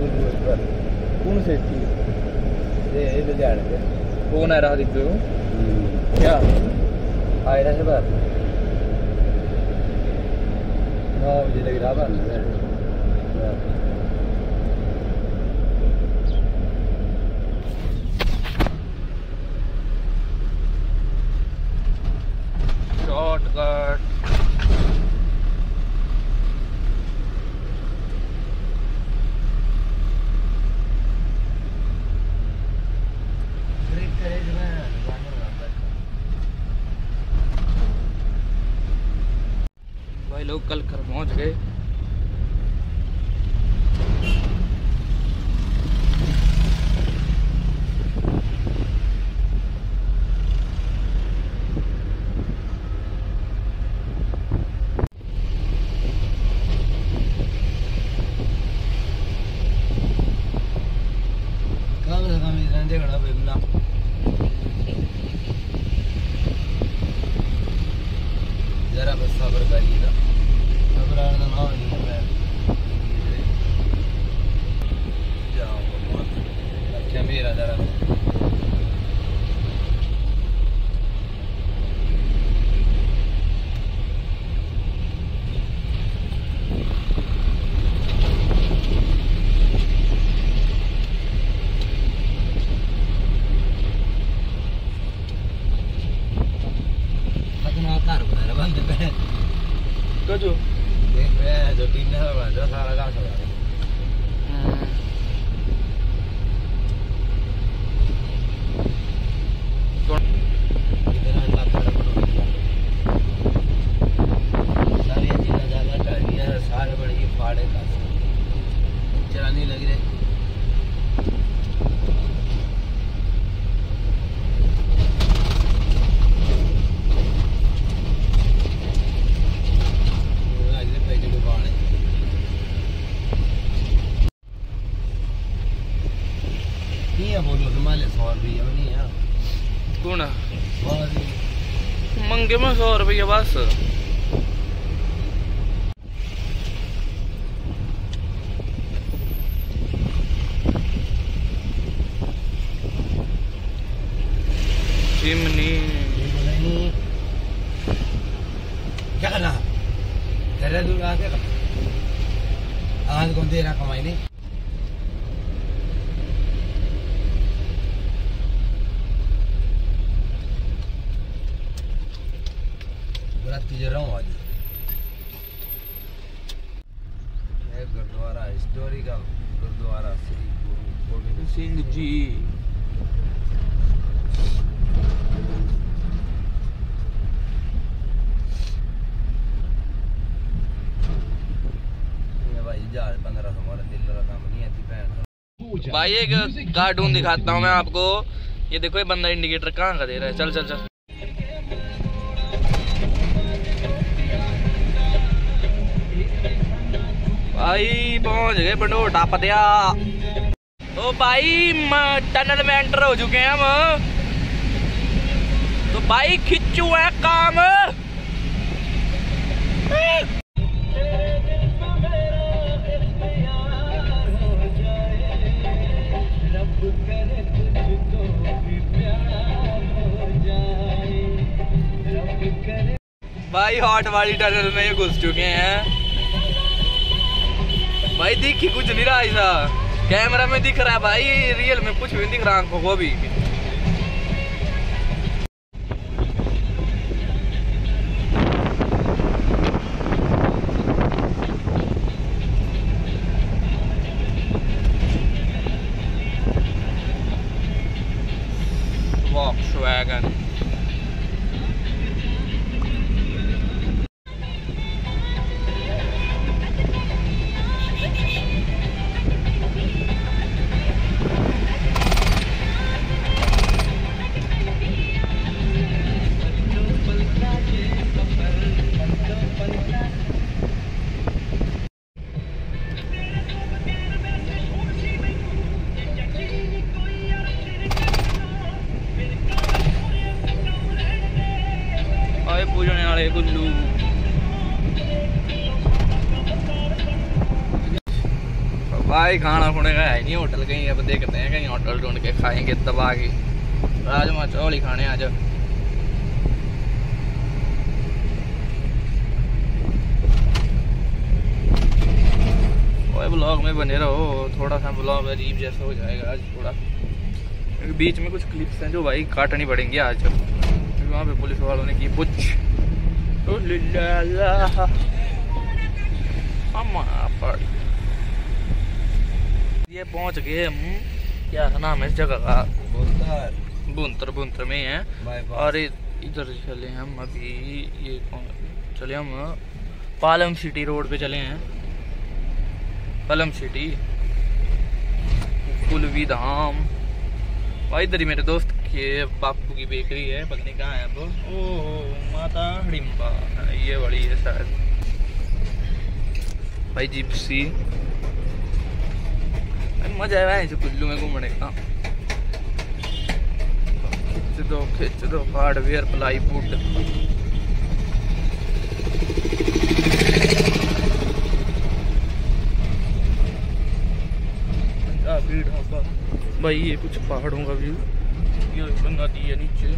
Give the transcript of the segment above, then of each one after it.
पूर्व कौन से थी ये ये जाने थे कौन आ रहा दिख रहे क्या आ रहा है बात नौ बजे लग रहा बात लोग कल घर पहुँच गए कम से कम इतना देखना बेबना जरा बस सब्र करिएगा सब्र आना ना हो नहीं है जाओ भगवान अच्छा मेरा जरा अपना घर बनाना बंद पे कजो देख रहे हैं जो टीन है दस हज़ार कर दिया सारे बड़े फाड़े का चलानी लग रही अगले पेज में कौन है नहीं है बोलो तुम्हारे सौ रुपये नहीं है। कौन मंगे में सौ रुपया बस। चिमनी। क्या करना? तेरे दूर आके। आज कौन दे रहा कमाई नहीं? रात की जरा हूँ आज। गुरुद्वारा हिस्टोरिकल गुरुद्वारा श्री गुरु गोविंद सिंह जी। भाई एक कार्टून दिखाता हूँ मैं आपको। ये देखो ये बंदा इंडिकेटर कहाँ का दे रहा है? चल चल चल। भाई, पहुँच गए बंडोटा पतिया तो भाई टनल में एंटर हो चुके हैं हम। तो भाई खिंचू है काम। भाई हॉट वाली टनल में घुस चुके हैं। भाई दिख ही कुछ नहीं रहा ऐसा। कैमरा में दिख रहा है भाई रियल में कुछ भी नहीं दिख रहा आँखों को भी गुल्लू भाई, खाना खुने का है नहीं, होटल कहीं अब देखते हैं, कहीं होटल ढूंढ के खाएँगे दबा के। राजमा चौल ही खाने आज। ब्लॉग में बने रहो, थोड़ा सा ब्लॉग अजीब जैसा हो जाएगा आज थोड़ा। क्योंकि बीच में कुछ क्लिप्स हैं जो भाई काटनी पड़ेंगी आज। वहाँ पे पुलिस वालों ने की पूछ। हम पर ये पहुँच गए हम क्या नाम है इस जगह का? बुंतर। बुंतर में है और इधर चले हम अभी ये कौन चले हम पालम सिटी रोड पे चले हैं। पालम सिटी। कुलवी धाम। भाई इधर ही मेरे दोस्त के बापू की बेकरी है पता नहीं कहाँ है अब। ओ माता ये बड़ी है शायद। भाई जिप्सी मज़ा आया कुल्लू में घूमने का। दो दो, हार्डवेयर ढाबा भाई ये कुछ पहाड़ों का व्यू ये नदी है नीचे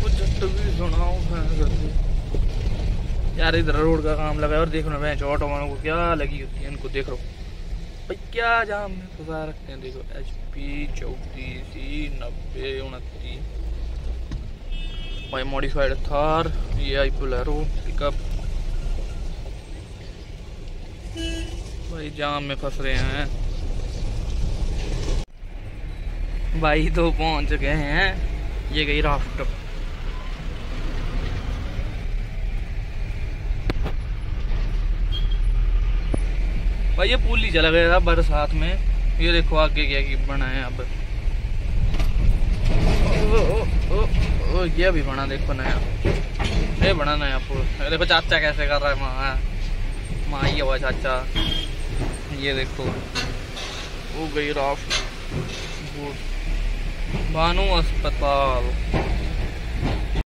वो जट भी यार इधर रोड का काम लगा और देख लो भैंस, ऑटो वालों को क्या लगी होती है, इनको देख लो। भाई क्या जाम में फंसा रखते हैं, देखो एच पी चौतीस, नब्बे, उनतीस। भाई मॉडिफाइड थार, ये आई बुलेरो पिकअप भाई जाम में फंस रहे हैं। भाई तो पहुँच गए हैं, ये गई राफ्ट। भाई ये पुल ही चला गया था बरसात में। ये देखो आगे क्या की बना है अब। ओ, ओ, ओ, ओ, ये भी बना देखो नया। ये बना नया पुल। देखो चाचा कैसे कर रहा है माँ। माँ ये हुआ चाचा। ये देखो। वो गई राफ्ट वो- भानु अस्पताल।